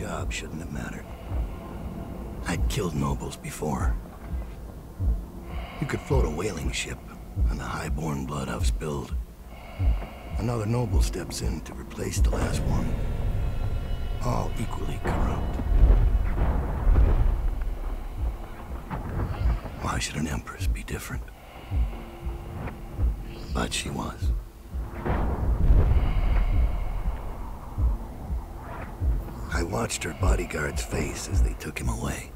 job shouldn't have mattered. I'd killed nobles before. You could float a whaling ship, on the high-born blood I've spilled. Another noble steps in to replace the last one. All equally corrupt. Why should an empress be different? But she was. I watched her bodyguard's face as they took him away.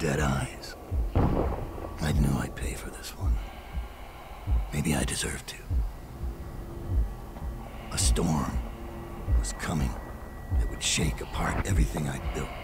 Dead eyes. I knew I'd pay for this one. Maybe I deserved to. A storm was coming that would shake apart everything I'd built.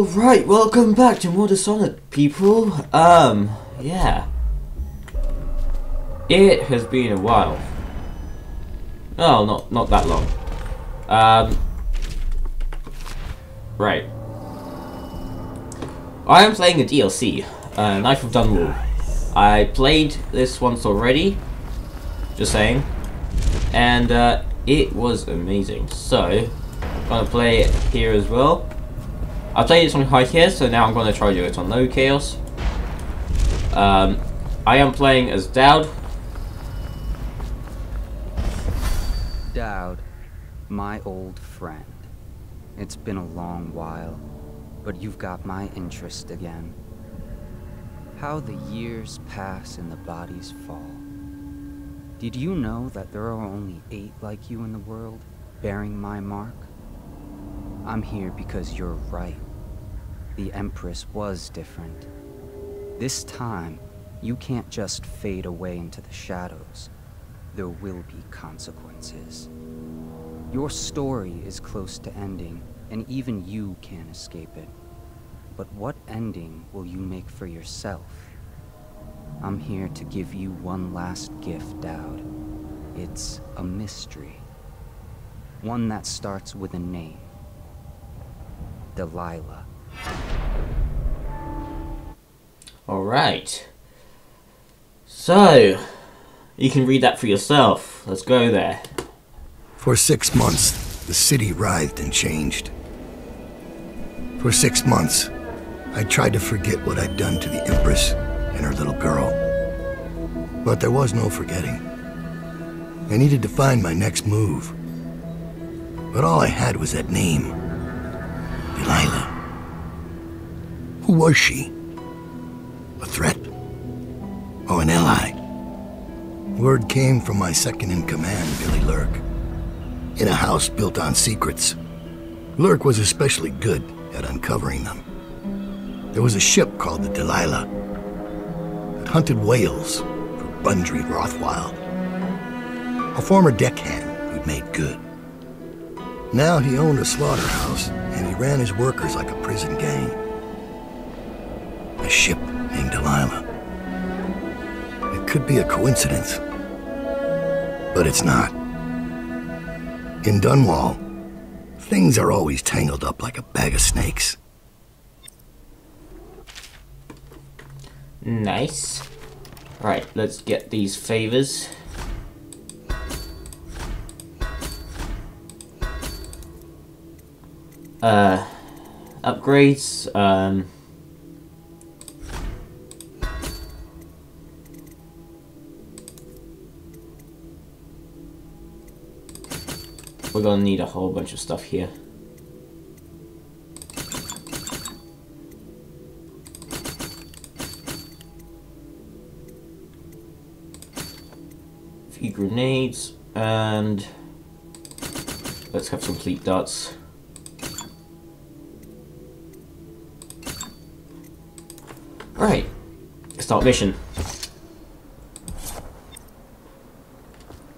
Alright, welcome back to more Dishonored, people. Um, yeah. It has been a while. Oh, not not that long. Um, right. I am playing a DLC, uh, Knife of Dunwall. I played this once already, just saying, and uh, it was amazing. So, I'm gonna play it here as well. I played it on high chaos, so now I'm going to try to do it on low chaos. Um, I am playing as Daud. Daud, my old friend. It's been a long while, but you've got my interest again. How the years pass and the bodies fall. Did you know that there are only eight like you in the world, bearing my mark? I'm here because you're right. The Empress was different. This time, you can't just fade away into the shadows. There will be consequences. Your story is close to ending, and even you can't escape it. But what ending will you make for yourself? I'm here to give you one last gift, Daud. It's a mystery. One that starts with a name. Delilah. Alright. So, you can read that for yourself. Let's go there. For six months, the city writhed and changed. For six months, I tried to forget what I'd done to the Empress and her little girl. But there was no forgetting. I needed to find my next move. But all I had was that name. Delilah. Who was she? A threat? Oh, an ally? Word came from my second in command, Billy Lurk. In a house built on secrets. Lurk was especially good at uncovering them. There was a ship called the Delilah that hunted whales for Bundry Rothwild. A former deckhand who'd made good. Now he owned a slaughterhouse and he ran his workers like a prison gang. A ship Delilah. It could be a coincidence, but it's not. In Dunwall, things are always tangled up like a bag of snakes. Nice. Right, let's get these favors. Uh, upgrades, um... We're gonna need a whole bunch of stuff here. few grenades, and let's have some complete darts. Right, start mission.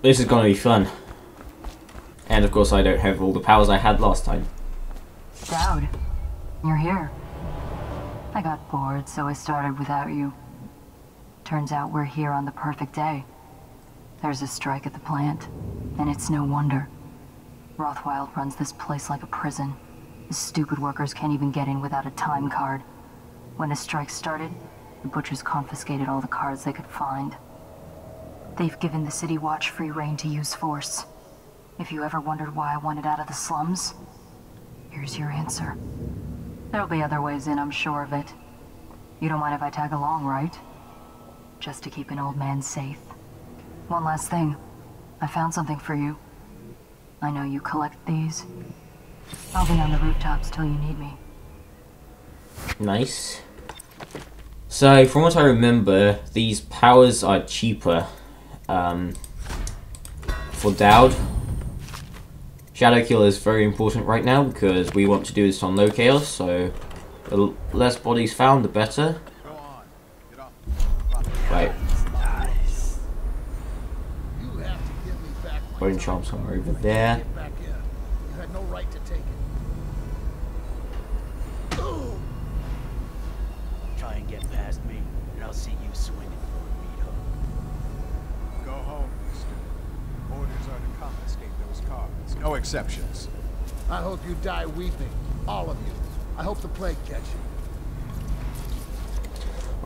This is gonna be fun. And of course, I don't have all the powers I had last time. Daud, you're here. I got bored, so I started without you. Turns out we're here on the perfect day. There's a strike at the plant, and it's no wonder. Rothwild runs this place like a prison. The stupid workers can't even get in without a time card. When the strike started, the butchers confiscated all the cards they could find. They've given the City Watch free rein to use force. If you ever wondered why I wanted out of the slums, here's your answer. There'll be other ways in, I'm sure of it. You don't mind if I tag along, right? Just to keep an old man safe. One last thing. I found something for you. I know you collect these. I'll be on the rooftops till you need me. Nice. So, from what I remember, these powers are cheaper um, for Daud. Shadow Kill is very important right now because we want to do this on low chaos, so the less bodies found, the better. Right. Bone Charm somewhere over there. You had no right to take it. Try and get past me, and I'll see you swinging for a meat hook. Go home, mister. Orders are to confiscate those cards. No exceptions. I hope you die weeping. All of you. I hope the plague catch you.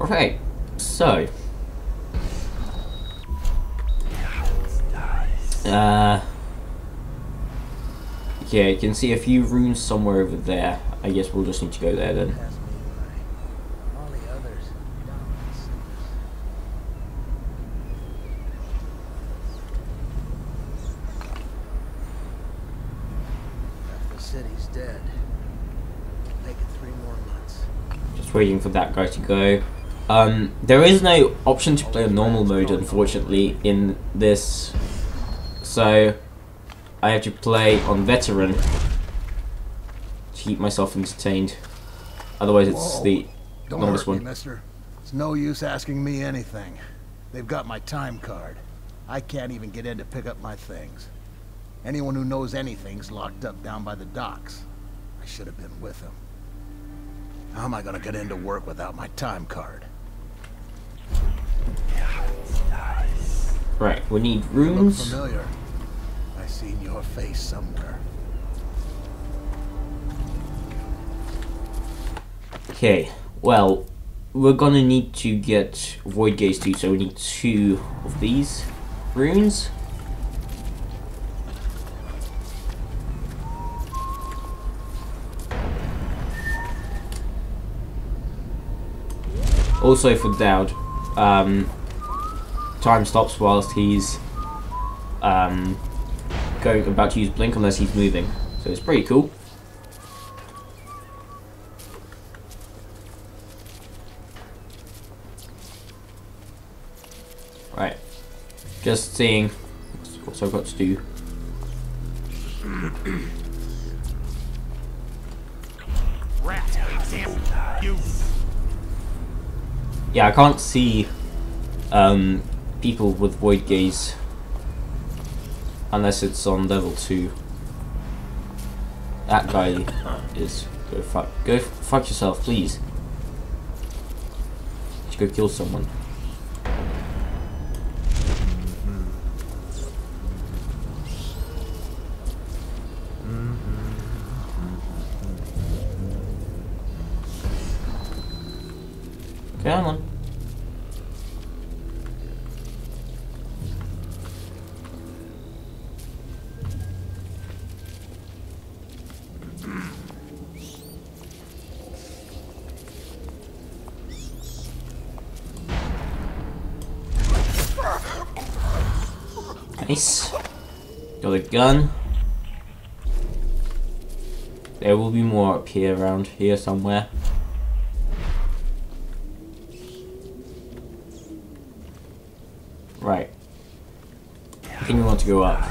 Okay, so. Uh. Yeah, you can see a few rooms somewhere over there. I guess we'll just need to go there then. Pass me by. All the others, dumb The city's dead. Make it three more months. Just waiting for that guy to go. Um, there is no option to play a normal mode, unfortunately, in this. So, I have to play on veteran to keep myself entertained. Otherwise, it's Whoa. the Don't longest hurt me, one. mister. It's no use asking me anything. They've got my time card. I can't even get in to pick up my things. Anyone who knows anything's locked up down by the docks. I should have been with him. How am I gonna get into work without my time card? Right, we need Look rooms. familiar. I seen your face somewhere. Okay, well, we're gonna need to get Void Gaze too, so we need two of these runes. Also for Daud, um, time stops whilst he's um, going about to use Blink unless he's moving, so it's pretty cool. Right. Just seeing what I've got to do. Yeah, I can't see um, people with void gaze unless it's on level two. That guy is go fuck go fuck yourself, please. Just go kill someone. Gun. There will be more up here around here somewhere. Right. I think we want to go up.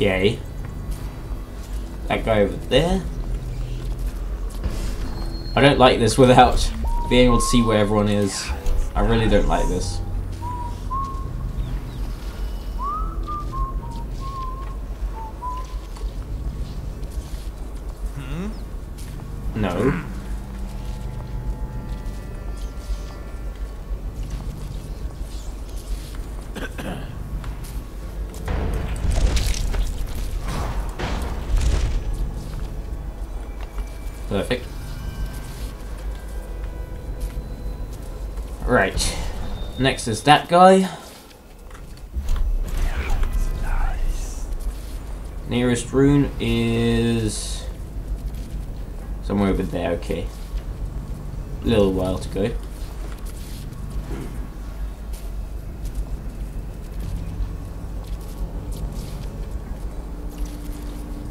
Okay. That guy over there. I don't like this without being able to see where everyone is. I really don't like this. Next is that guy. Nearest rune is somewhere over there, okay. A little while to go.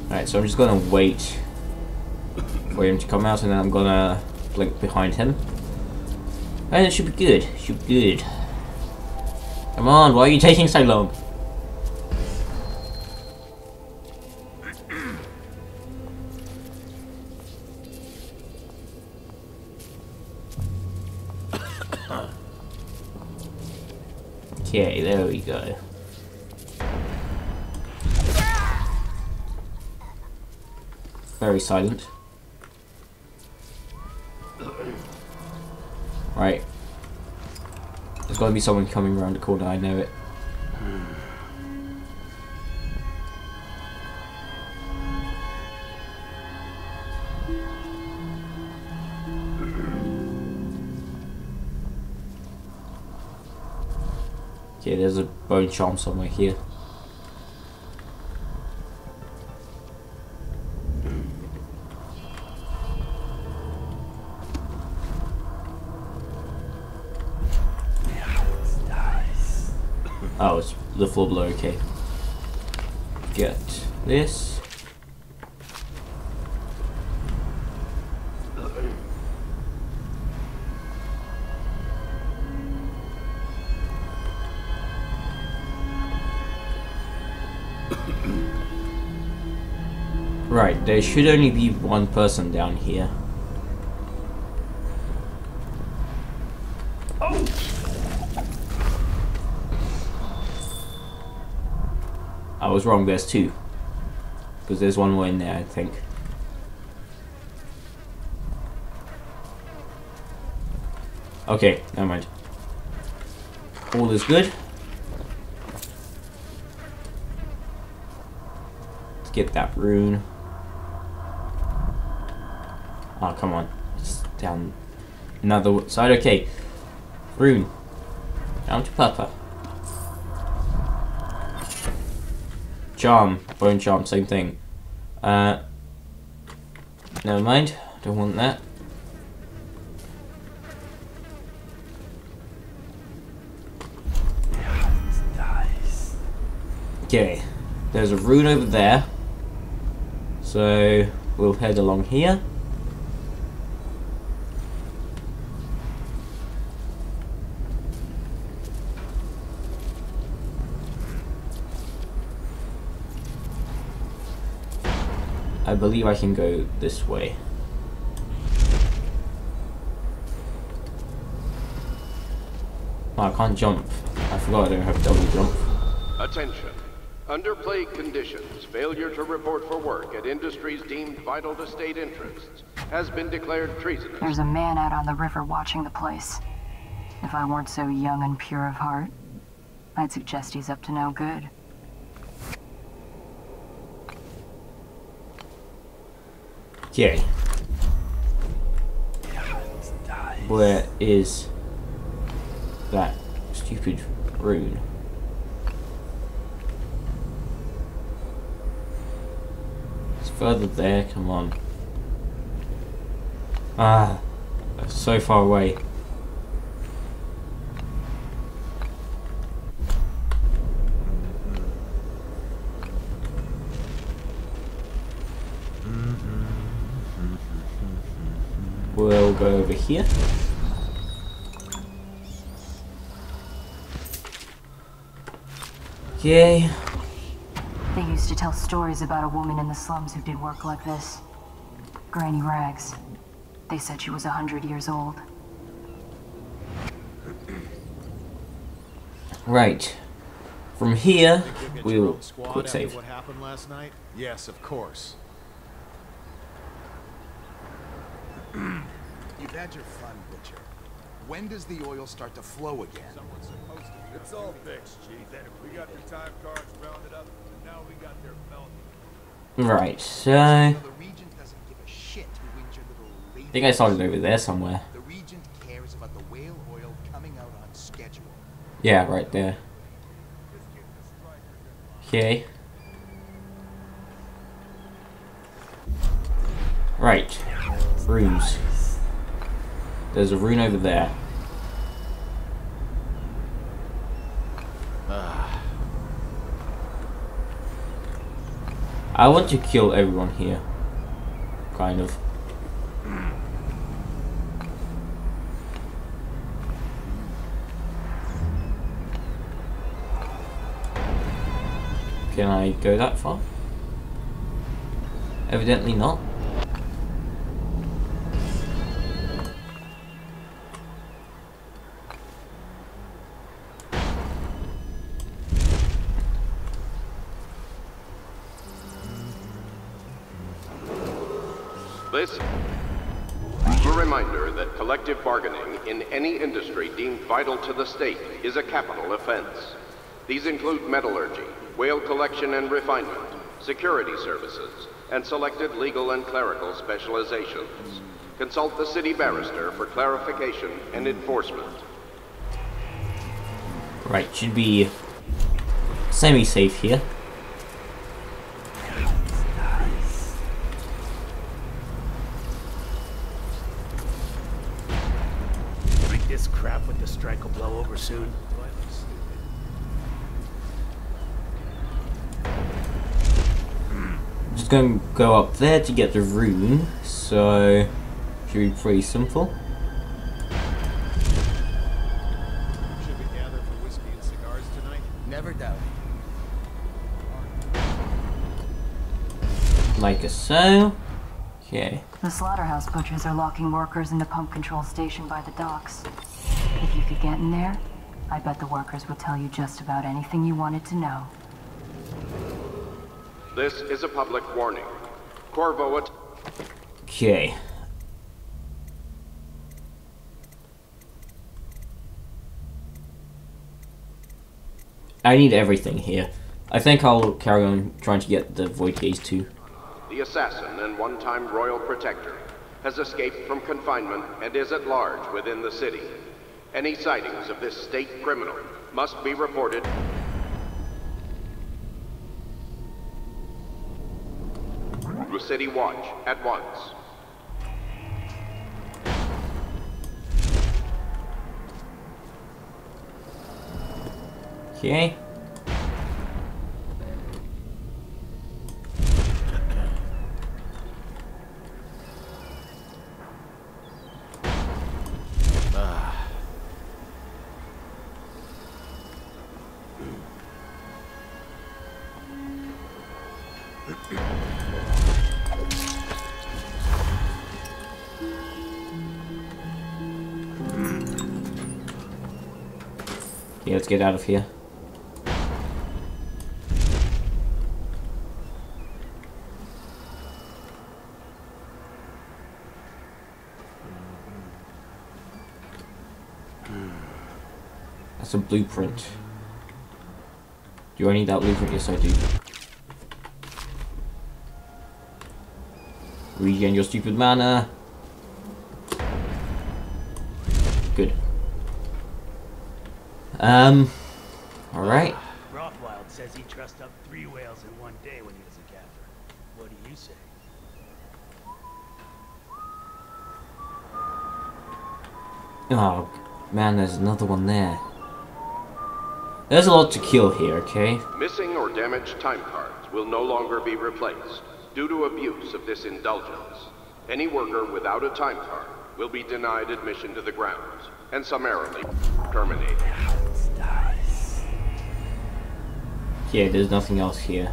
Alright, so I'm just gonna wait for him to come out and then I'm gonna blink behind him. And it should be good. Should be good. Come on, why are you taking so long? Okay, there we go. Very silent. There's gotta be someone coming around the corner, I know it. Okay, there's a bone charm somewhere here. The full blow, okay. Get this. Right, there should only be one person down here. Was wrong, there's two. Because there's one more in there, I think. Okay, never mind. All is good. Let's get that rune. Oh, come on. Down another side. Okay. Rune. Down to Papa. Charm, bone charm, same thing. Uh, never mind, don't want that. Okay, there's a rune over there. So we'll head along here. I believe I can go this way. Oh, I can't jump. I forgot I don't have double jump. Attention. Under plague conditions, failure to report for work at industries deemed vital to state interests has been declared treasonous. There's a man out on the river watching the place. If I weren't so young and pure of heart, I'd suggest he's up to no good. Okay. Where is that stupid rune? It's further there, come on. Ah, so far away. We'll go over here. Okay. They used to tell stories about a woman in the slums who did work like this. Granny Rags. They said she was a hundred years old. Right. From here, we will quick save. what happened last night? Yes, of course. You've had your fun, Butcher. When does the oil start to flow again? Someone's supposed to. It's all fixed, Chief. We got the time cards rounded up, and now we got their bounty. Right, so... So I the Regent doesn't give a shit who wins your little lady. think I started over there somewhere. The Regent cares about the whale oil coming out on schedule. Yeah, right there. Okay. Right. Runes. There's a rune over there. I want to kill everyone here. Kind of. Can I go that far? Evidently not. Any industry deemed vital to the state is a capital offense. These include metallurgy, whale collection and refinement, security services, and selected legal and clerical specializations. Consult the city barrister for clarification and enforcement. Right, should be semi-safe here. Think this crap with the strike will blow over soon? Just going to go up there to get the rune, so should be pretty simple. Should we gather for whiskey and cigars tonight? Never doubt. Like a so. Okay. The slaughterhouse butchers are locking workers in the pump control station by the docks. If you could get in there, I bet the workers would tell you just about anything you wanted to know. This is a public warning. Corvo at- Okay. I need everything here. I think I'll carry on trying to get the Void Gaze too. the assassin and one-time royal protector, has escaped from confinement and is at large within the city. Any sightings of this state criminal must be reported to City Watch at once. Okay. Get out of here. That's a blueprint. Do I need that blueprint? Yes, I do. Regen your stupid mana. Good. Um. Alright. Rothwild says he trussed up three whales in one day when he was a gaffer. What do you say? Oh, man, there's another one there. There's a lot to kill here, okay? Missing or damaged time cards will no longer be replaced due to abuse of this indulgence. Any worker without a time card will be denied admission to the grounds and summarily terminated. Yeah, there's nothing else here.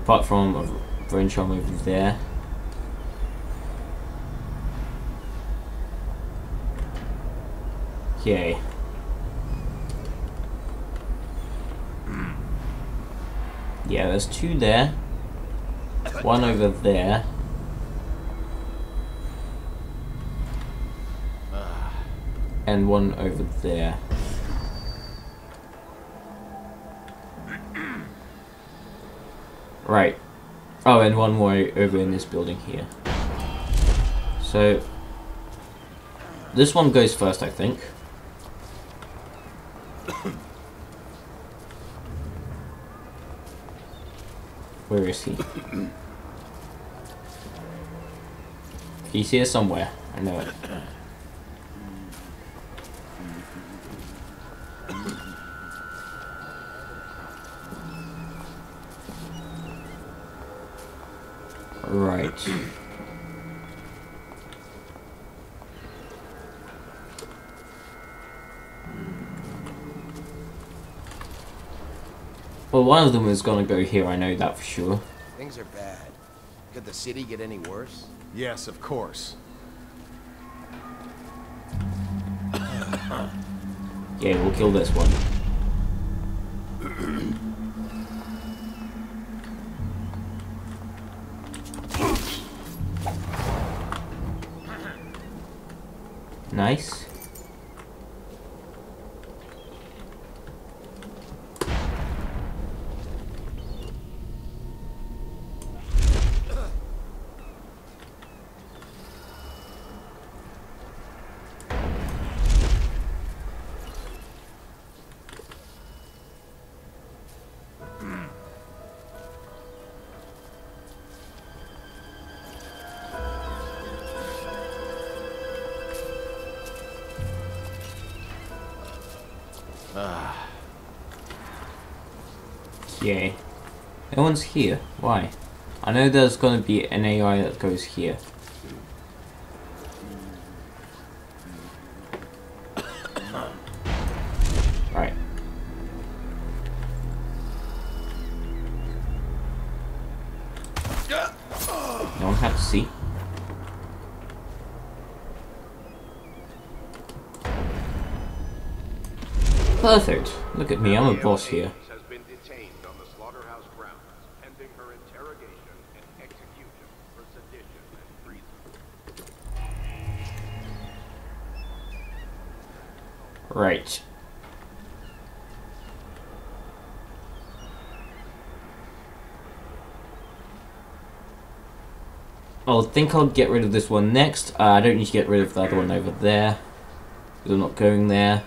Apart from a wrench arm over there. Okay. Yeah, there's two there. One over there. And one over there. Right. Oh, and one more over in this building here. So, this one goes first, I think. Where is he? He's here somewhere. I know it. Right. Well, one of them is gonna go here, I know that for sure. Things are bad. Could the city get any worse? Yes, of course. Yeah, we'll kill this one. Yeah. No one's here. Why? I know there's gonna be an AI that goes here. Right. No one to see. Perfect. Look at me, I'm a boss here. Right. I think I'll get rid of this one next. Uh, I don't need to get rid of the other one over there. Because I'm not going there.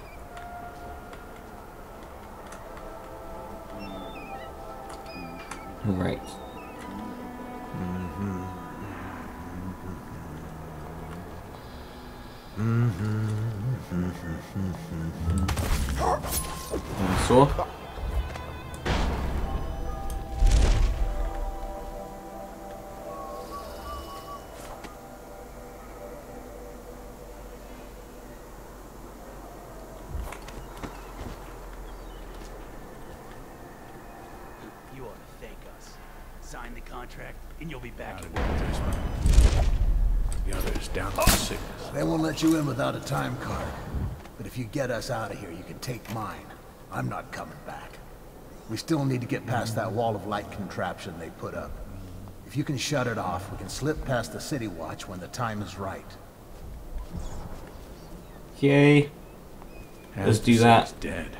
Time card. But if you get us out of here, you can take mine. I'm not coming back. We still need to get past that wall of light contraption they put up. If you can shut it off, we can slip past the city watch when the time is right. Yay. Let's do that. Is dead.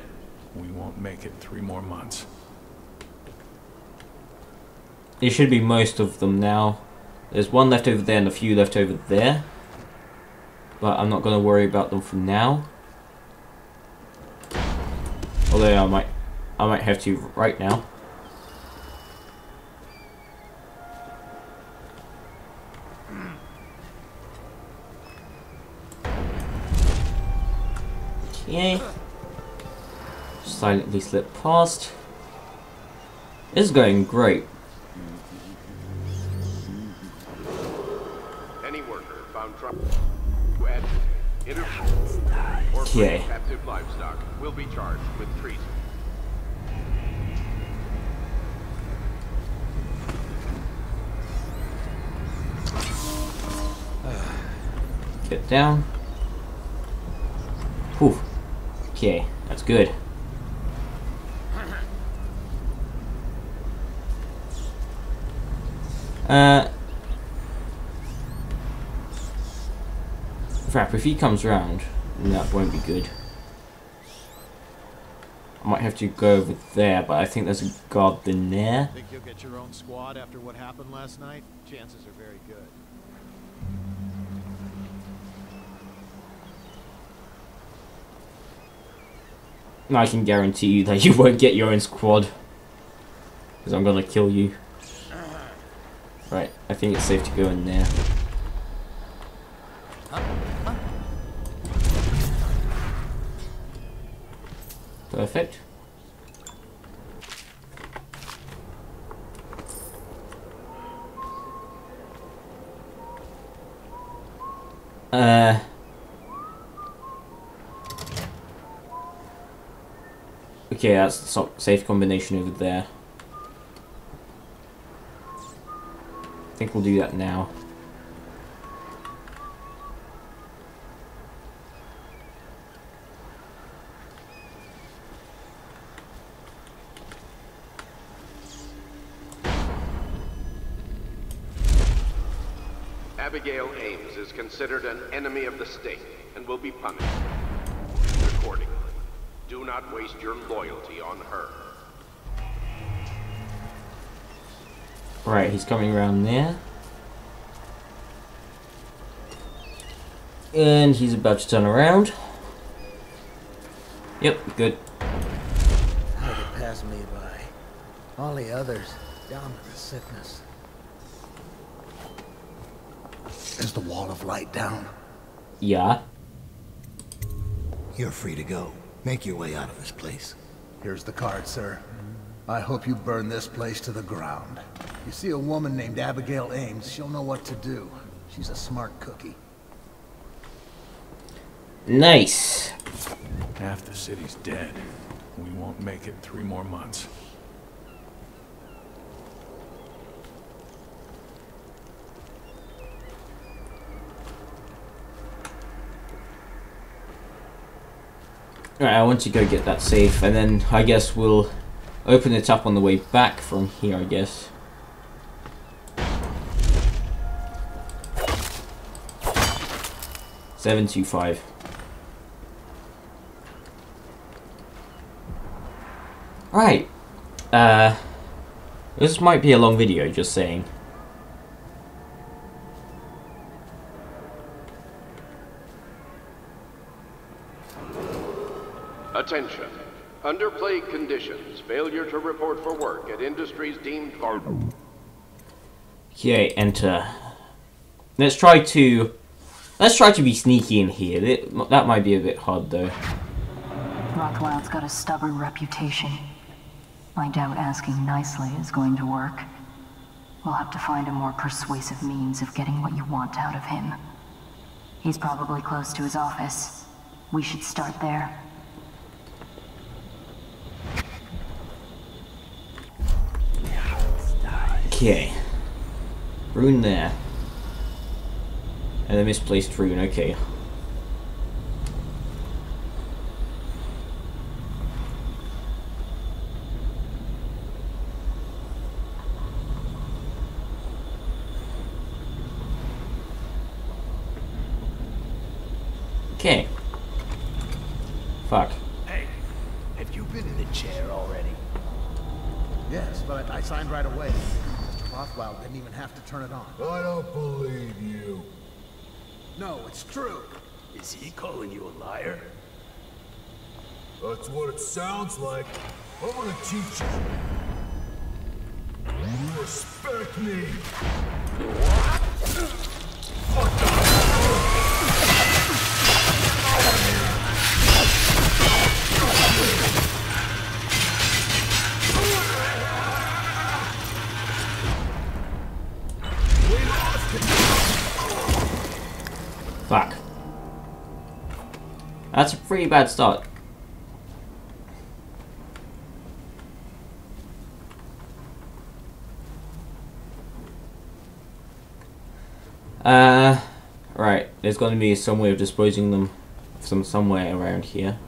We won't make it three more months. It should be most of them now. There's one left over there and a few left over there. But I'm not going to worry about them for now. Although I might, I might have to right now. Okay. Silently slip past. Is going great. Interference or captive livestock will be charged with treason. Get down. Whew. Okay, that's good. Uh, crap, if he comes round, that won't be good. I might have to go over there, but I think there's a guard in there. Think you'll get your own squad after what happened last night? Chances are very good. I can guarantee you that you won't get your own squad. Because I'm gonna kill you. Uh-huh. Right, I think it's safe to go in there. Perfect. Uh... Okay, that's the safe combination over there. I think we'll do that now. Abigail Ames is considered an enemy of the state and will be punished accordingly. Do not waste your loyalty on her. Right, he's coming around there. And he's about to turn around. Yep, good. How to pass me by. All the others down to the sickness. Is the wall of light down? Yeah. You're free to go. Make your way out of this place. Here's the card, sir. I hope you burn this place to the ground. You see a woman named Abigail Ames, she'll know what to do. She's a smart cookie. Nice. Half the city's dead. We won't make it three more months. Alright, I want to go get that safe, and then I guess we'll open it up on the way back from here, I guess. Seven two five. Right. Uh, this might be a long video, just saying. Attention. Under plague conditions, failure to report for work at industries deemed vital. Okay, enter. Let's try to... Let's try to be sneaky in here. It- That might be a bit hard, though. Rothwild's got a stubborn reputation. I doubt asking nicely is going to work. We'll have to find a more persuasive means of getting what you want out of him. He's probably close to his office. We should start there. Okay. Rune there. And a misplaced rune, okay. Okay. Fuck. Hey, have you been in the chair already? Yes, but I, I signed right away. Mr. Rothwild didn't even have to turn it on. I don't believe you. No, it's true. Is he calling you a liar? That's what it sounds like. I'm gonna teach you. You respect me. Fuck. That's a pretty bad start. Uh, right. There's going to be some way of disposing them some somewhere around here.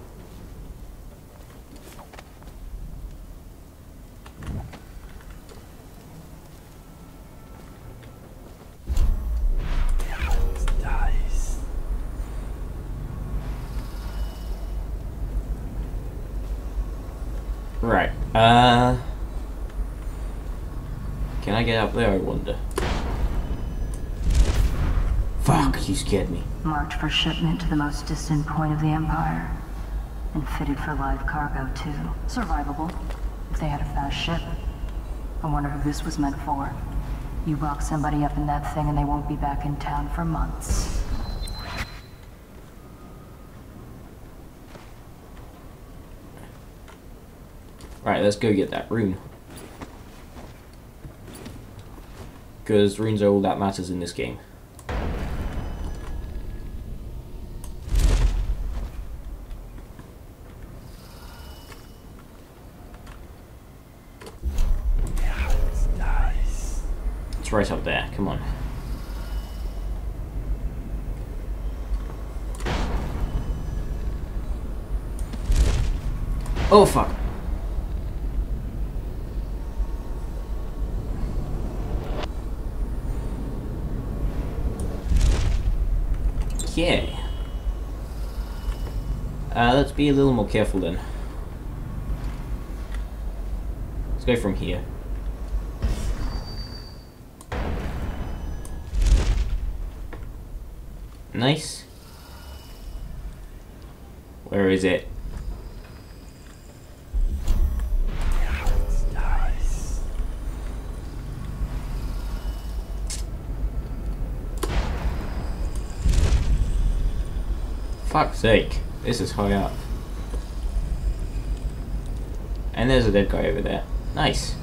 Can I get up there? I wonder. Fuck! You scared me. Marked for shipment to the most distant point of the Empire. And fitted for live cargo, too. Survivable, if they had a fast ship. I wonder who this was meant for. You lock somebody up in that thing and they won't be back in town for months. Right, let's go get that rune. Because runes are all that matters in this game. It's right up there, come on. Oh fuck. Okay. Uh, let's be a little more careful then. Let's go from here. Nice. Where is it? Fuck's sake. This is high up. And there's a dead guy over there. Nice.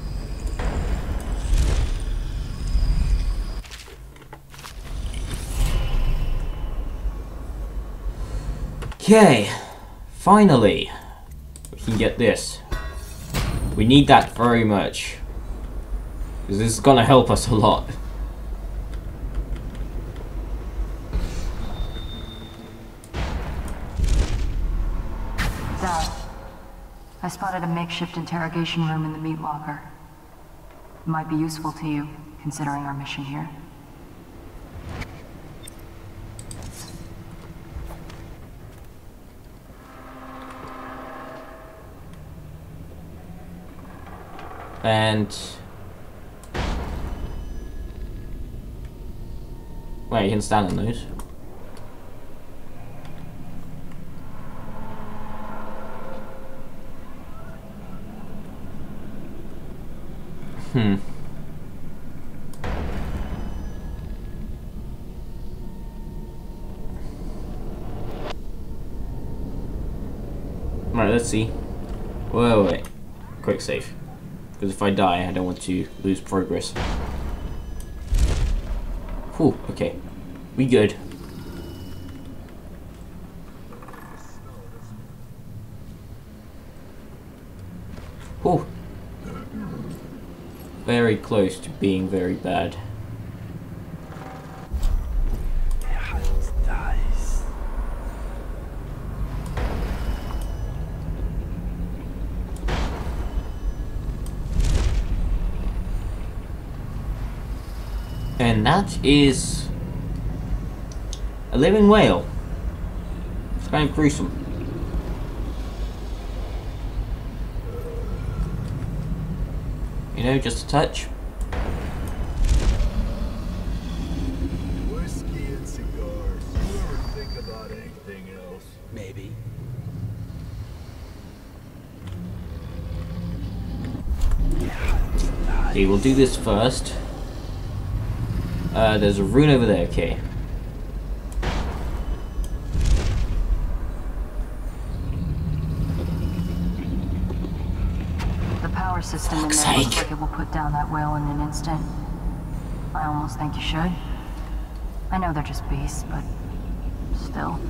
Okay. Finally. We can get this. We need that very much. Because this is gonna help us a lot. I spotted a makeshift interrogation room in the meat locker. It might be useful to you, considering our mission here. And... Wait, you can stand on those. Hmm. Right, let's see. Wait, wait. Quick save. Because if I die, I don't want to lose progress. Whew, okay. We good. Whew. Very close to being very bad. And that is a living whale. It's kind of gruesome. You know, just a touch. Whiskey and cigars. You ever think about anything else? Maybe. Okay, we'll do this first. Uh, there's a rune over there, okay. Put down that whale in an instant. I almost think you should. I know they're just beasts, but still.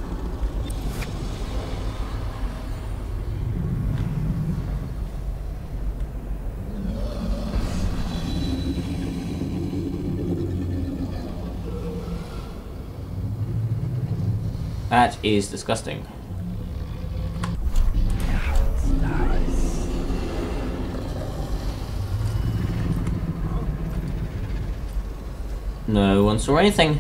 That is disgusting. No one saw anything.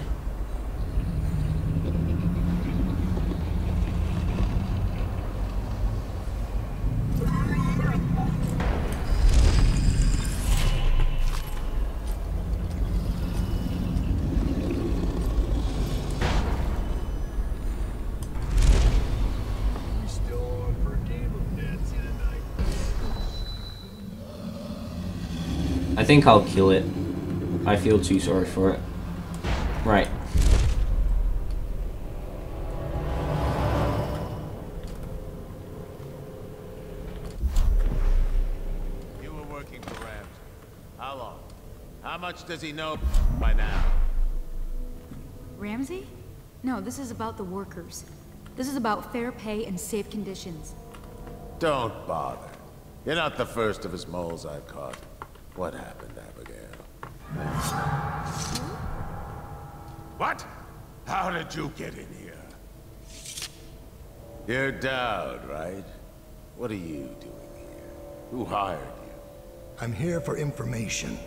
I think I'll kill it. I feel too sorry for it. Right. You were working for Ramsey. How long? How much does he know by now? Ramsey? No, this is about the workers. This is about fair pay and safe conditions. Don't bother. You're not the first of his moles I've caught. What happened, What? How did you get in here? You're Daud, right? What are you doing here? Who hired you? I'm here for information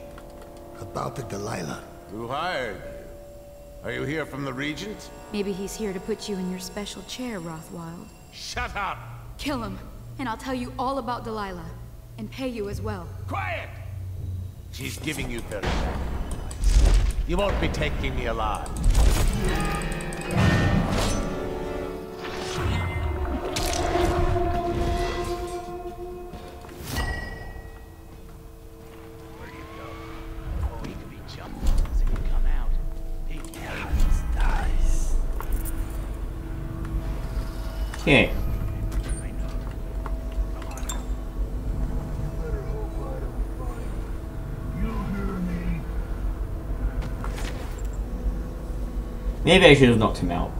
about the Delilah. Who hired you? Are you here from the Regent? Maybe he's here to put you in your special chair, Rothwild. Shut up! Kill him, and I'll tell you all about Delilah. And pay you as well. Quiet! She's giving you 30 seconds. You won't be taking me alive. Maybe I should have knocked him out.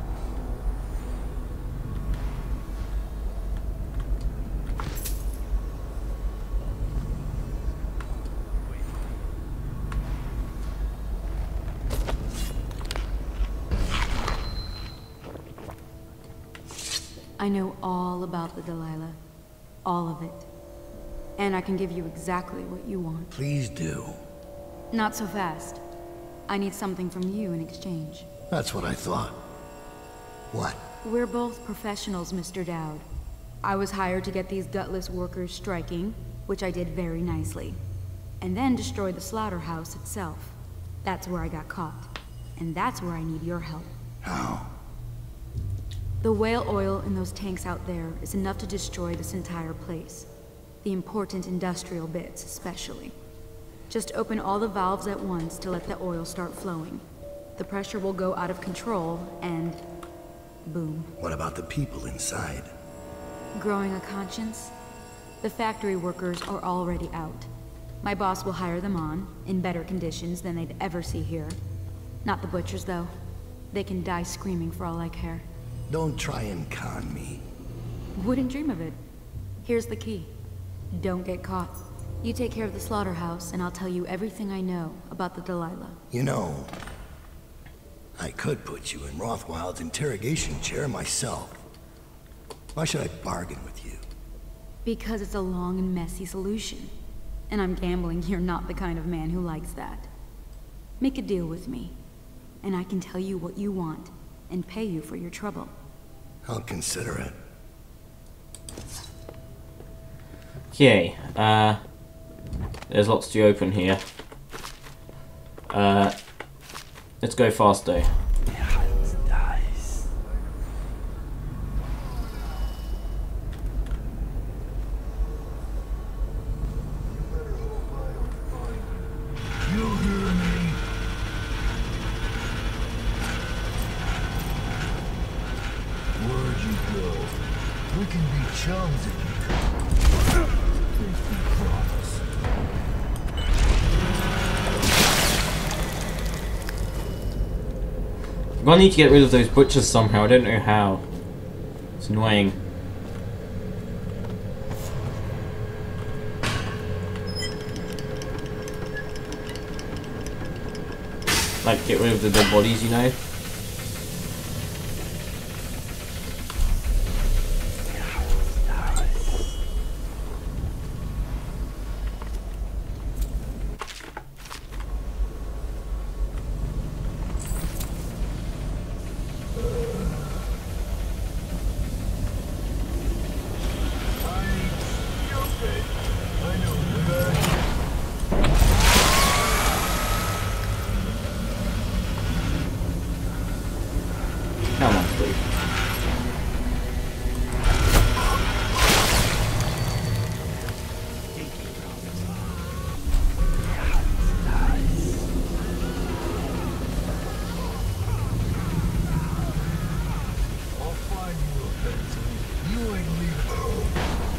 I know all about the Delilah. All of it. And I can give you exactly what you want. Please do. Not so fast. I need something from you in exchange. That's what I thought. What? We're both professionals, Mr. Daud. I was hired to get these gutless workers striking, which I did very nicely. And then destroy the slaughterhouse itself. That's where I got caught. And that's where I need your help. How? The whale oil in those tanks out there is enough to destroy this entire place. The important industrial bits, especially. Just open all the valves at once to let the oil start flowing. The pressure will go out of control, and... boom. What about the people inside? Growing a conscience? The factory workers are already out. My boss will hire them on, in better conditions than they'd ever see here. Not the butchers, though. They can die screaming for all I care. Don't try and con me. Wouldn't dream of it. Here's the key. Don't get caught. You take care of the slaughterhouse, and I'll tell you everything I know about the Delilah. You know, I could put you in Rothwild's interrogation chair myself. Why should I bargain with you? Because it's a long and messy solution. And I'm gambling you're not the kind of man who likes that. Make a deal with me, and I can tell you what you want, and pay you for your trouble. I'll consider it. Okay, uh, there's lots to open here. Uh, let's go fast though. I'm need to get rid of those butchers somehow, I don't know how. It's annoying. Like, get rid of the dead bodies, you know?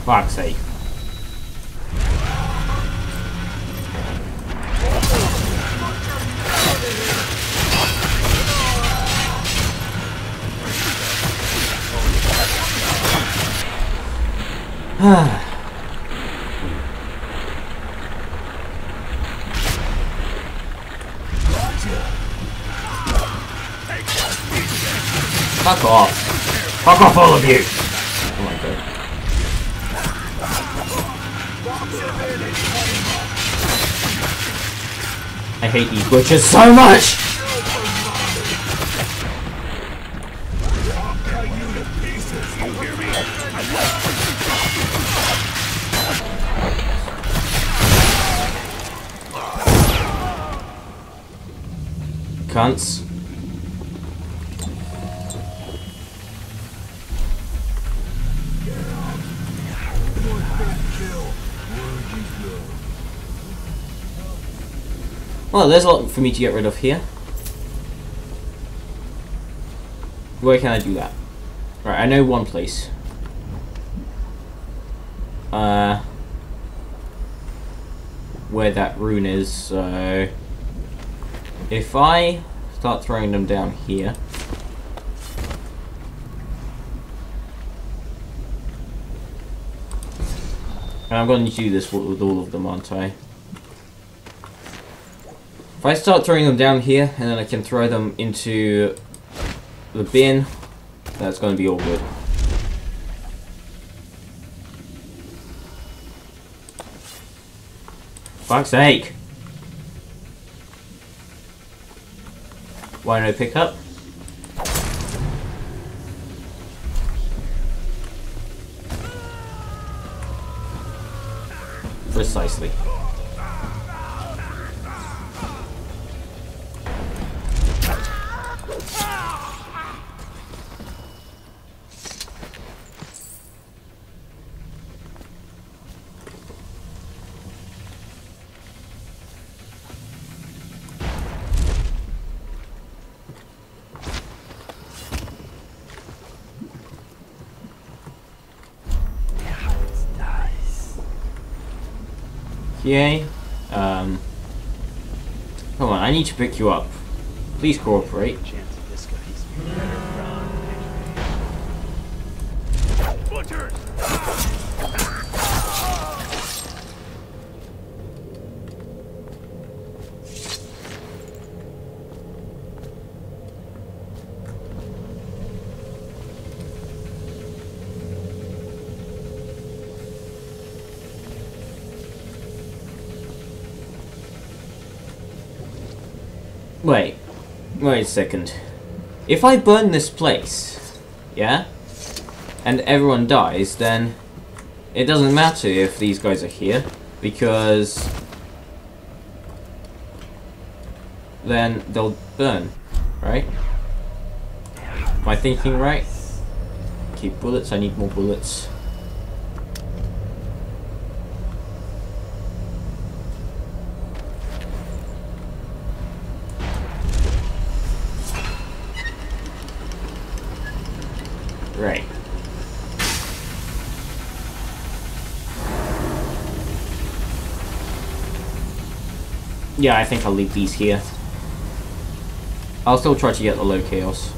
Fuck's sake. Fuck off. Fuck off all of you. Hate these witches so much! Cunts. Well, there's a lot for me to get rid of here. Where can I do that? Right, I know one place. Uh, where that rune is, so... If I start throwing them down here... And I'm going to do this with all of them, aren't I? If I start throwing them down here, and then I can throw them into the bin, that's going to be all good. Fuck's sake! Why don't I pick up? Precisely. Need to pick you up. Please cooperate. Butchers! Wait a second. If I burn this place, yeah? And everyone dies, then it doesn't matter if these guys are here, because then they'll burn, right? Am I thinking right? Keep bullets, I need more bullets. Right. Yeah, I think I'll leave these here. I'll still try to get the low chaos.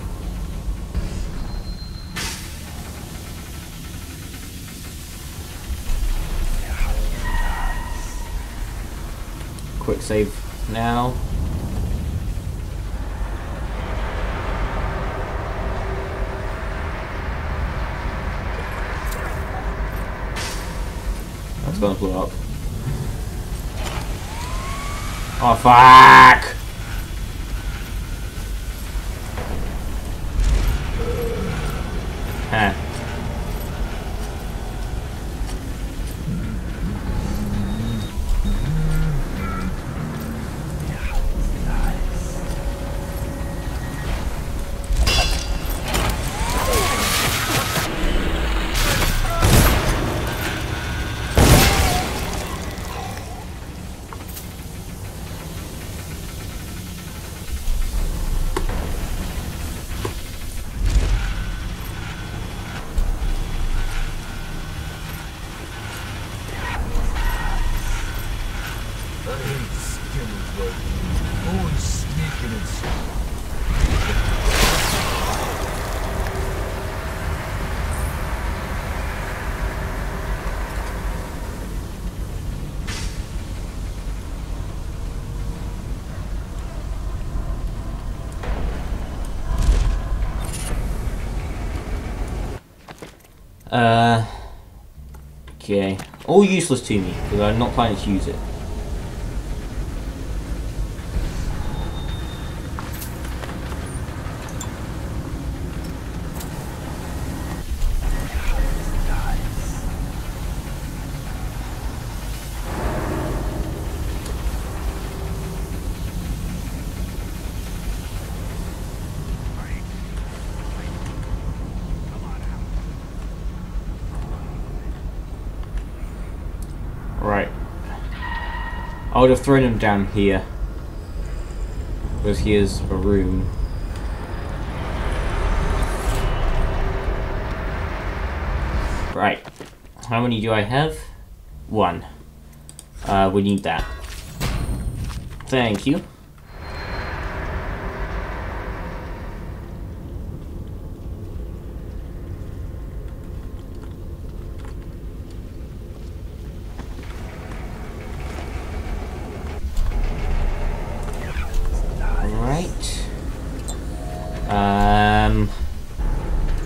Quick save now. That's gonna blow up. Oh fuck! Useless to me because I'm not planning to use it. I would have thrown him down here. Because here's a room. Right. How many do I have? One. Uh, we need that. Thank you. Alright. Um.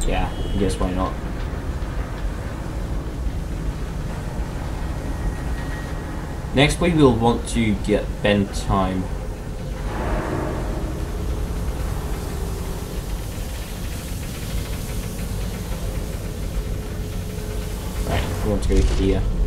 Yeah, I guess why not. Next we will want to get bend time. Right, we want to go here.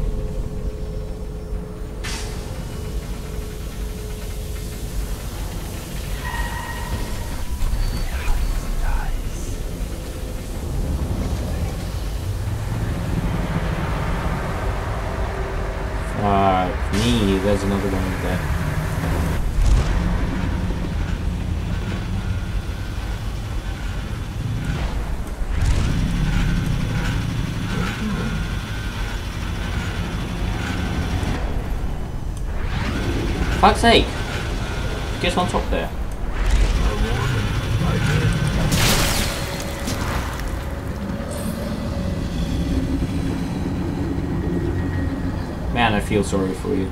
Sake! Get on top there. Man, I feel sorry for you.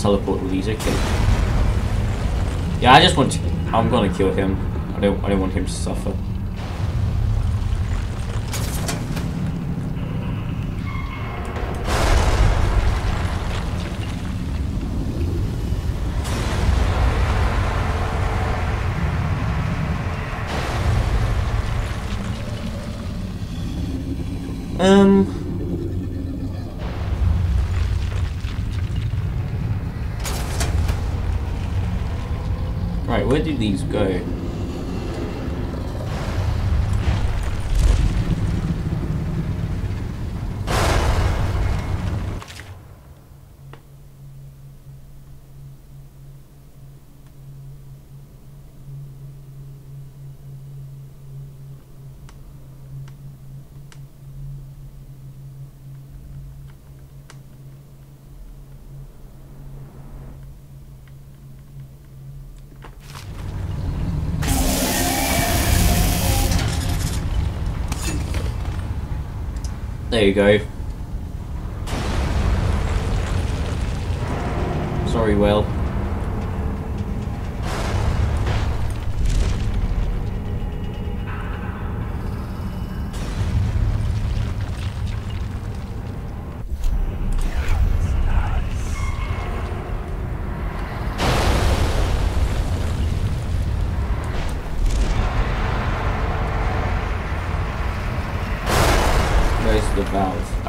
Teleport with these, okay. Yeah, I just want to, I'm gonna kill him. I don't, I don't want him to suffer. Um. Right, where did these go? There you go. Sorry, Will.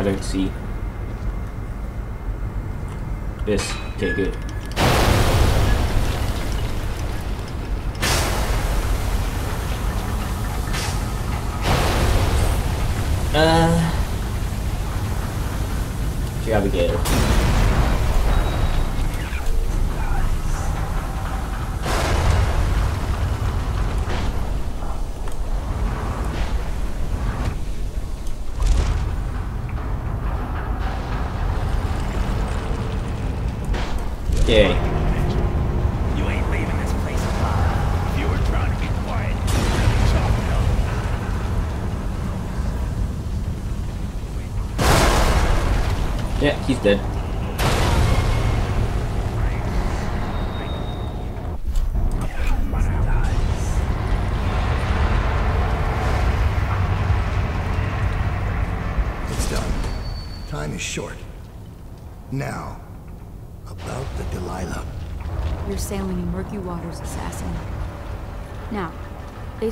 I don't see. This. Okay, good.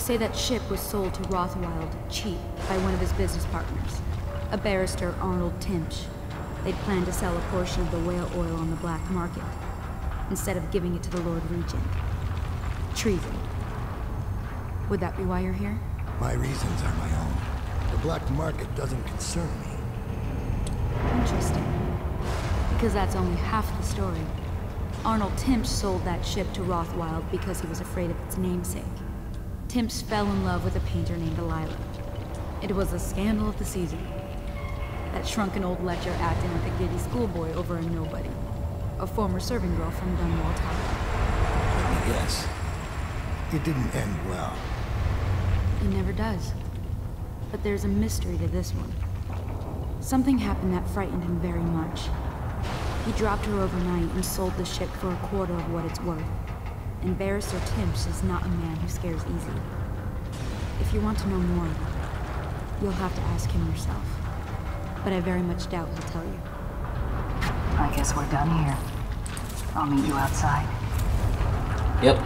Say that ship was sold to Rothwild cheap by one of his business partners, a barrister Arnold Timsh. They'd planned to sell a portion of the whale oil on the black market, instead of giving it to the Lord Regent. Treason. Would that be why you're here? My reasons are my own. The black market doesn't concern me. Interesting. Because that's only half the story. Arnold Timsh sold that ship to Rothwild because he was afraid of its namesake. Timsh fell in love with a painter named Delilah. It was a scandal of the season. That shrunken old lecher acting like a giddy schoolboy over a nobody. A former serving girl from Dunwall Tower. Let me guess. It didn't end well. It never does. But there's a mystery to this one. Something happened that frightened him very much. He dropped her overnight and sold the ship for a quarter of what it's worth. And Barrister Timsh is not a man who scares easy. If you want to know more, you'll have to ask him yourself. But I very much doubt he'll tell you. I guess we're done here. I'll meet you outside. Yep.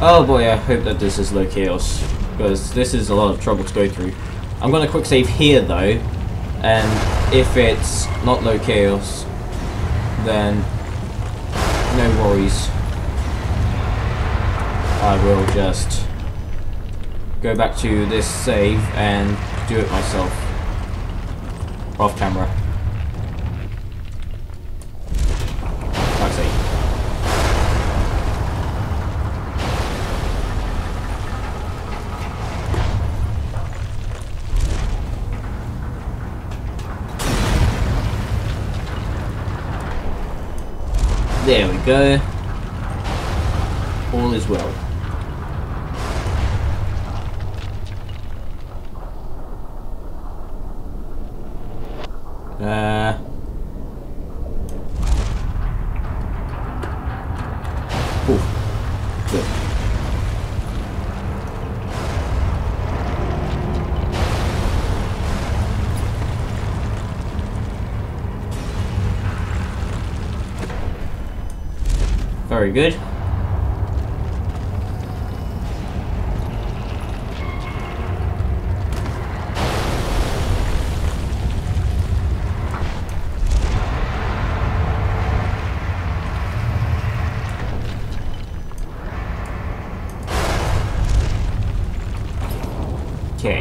Oh boy, I hope that this is low chaos, because this is a lot of trouble to go through. I'm gonna quick save here though, and if it's not low chaos, then no worries. I will just go back to this save and do it myself. Off camera. Go. All is well. Uh. Very good. Okay.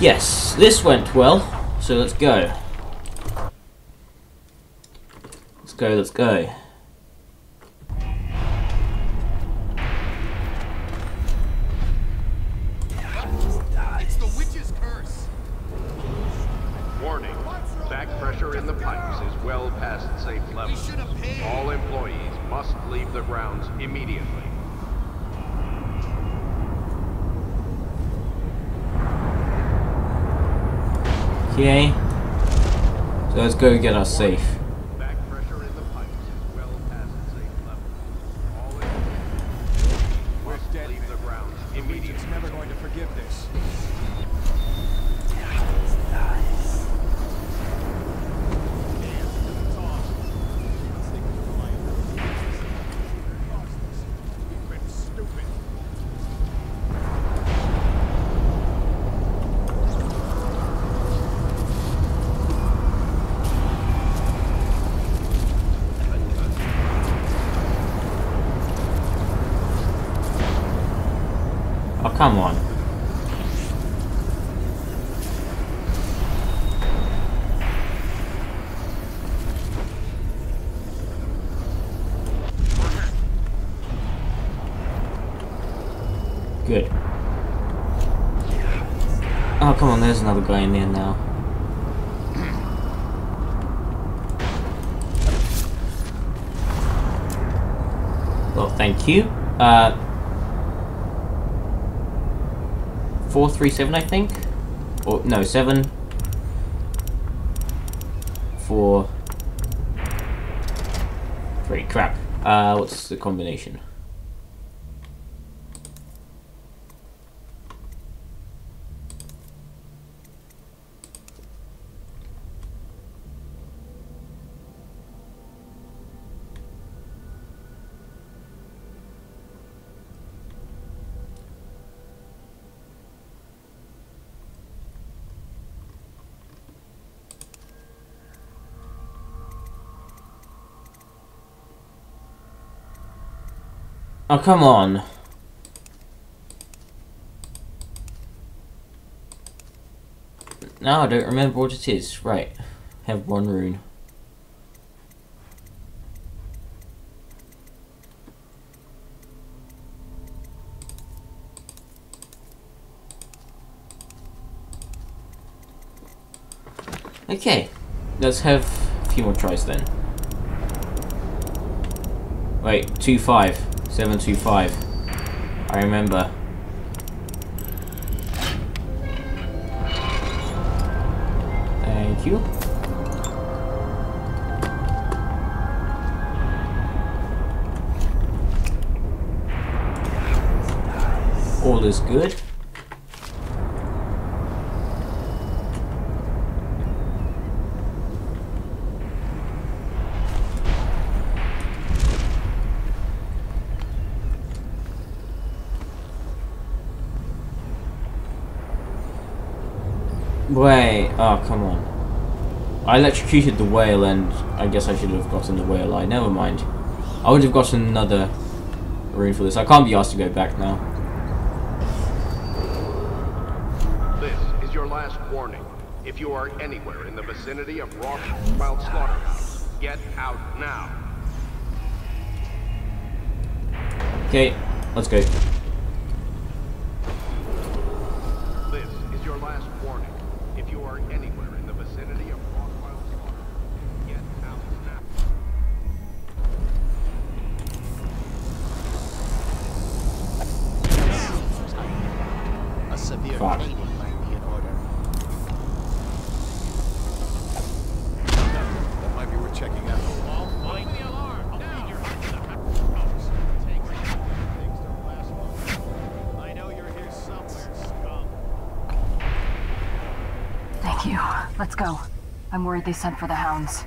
Yes, this went well, so let's go. Let's go, let's go. Good. Oh, come on, there's another guy in there now. Well, thank you. Uh, 437, I think? Or, no, 7. 4. 3. Crap. Uh, what's the combination? Oh, come on. Now I don't remember what it is. Right. Have one rune. Okay. Let's have a few more tries then. Wait, 2-5. 725. I remember. Thank you. All is good. Wait, oh come on. I electrocuted the whale and I guess I should have gotten the whale eye. Never mind. I would have gotten another rune for this. I can't be asked to go back now. This is your last warning. If you are anywhere in the vicinity of Rothwild Slaughterhouse, get out now. Okay, let's go. They sent for the hounds.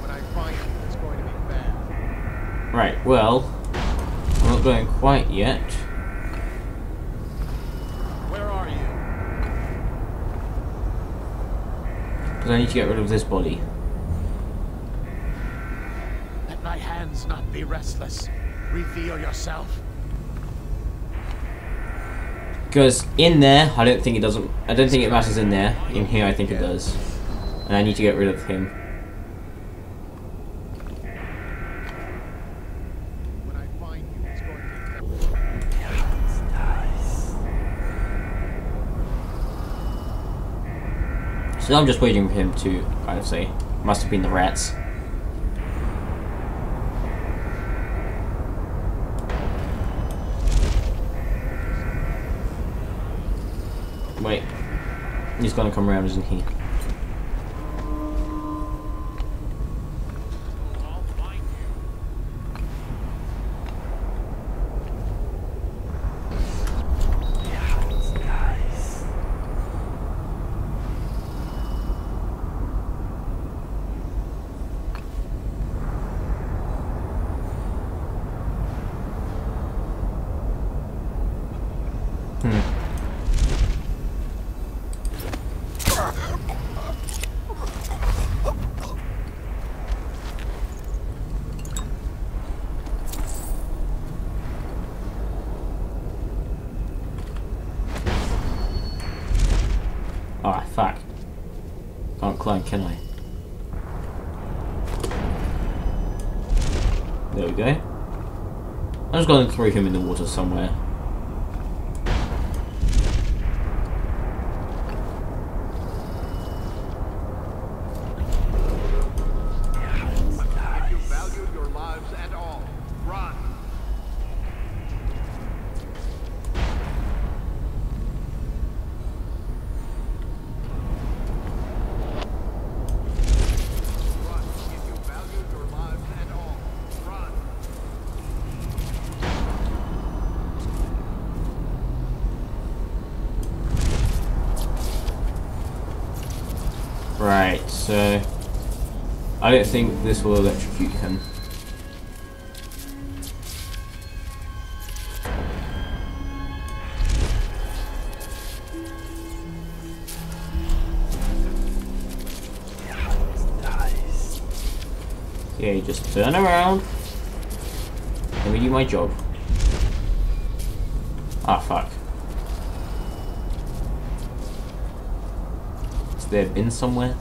When I find you, it's going to be bad. Right, well, I'm not going quite yet. Where are you? Because I need to get rid of this body. Let my hands not be restless. Reveal yourself. Because in there, I don't think it doesn't. I don't think it matters in there. In here, I think it does. And I need to get rid of him. When I find you, it's going to be So I'm just waiting for him to kind of say, must have been the rats. Wait. He's gonna come around, isn't he? Hmm. Ah, fuck. Can't climb, can I? There we go. To throw him in the water somewhere. I don't think this will electrocute him. Okay, just turn around. Let me do my job. Ah, fuck. Is there bin somewhere?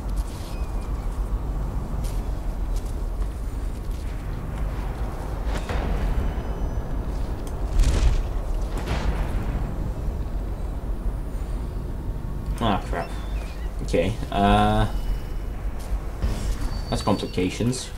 Ah, crap. Okay, uh... That's complications.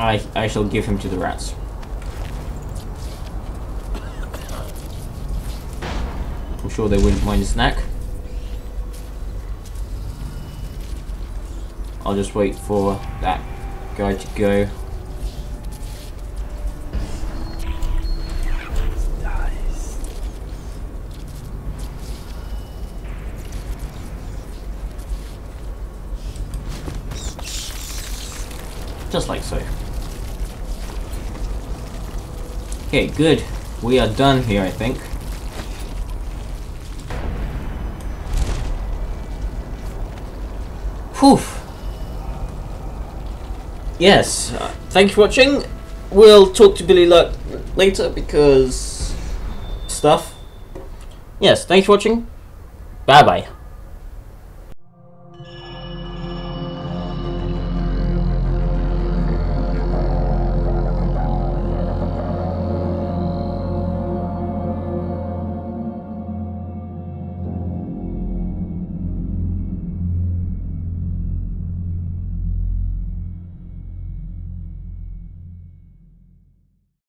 I I shall give him to the rats. I'm sure they wouldn't mind a snack. Just wait for that guy to go. Just like so. Okay, good. We are done here, I think. Yes, uh, thank you for watching. We'll talk to Billie Lurk later because stuff. Yes, thanks for watching. Bye bye.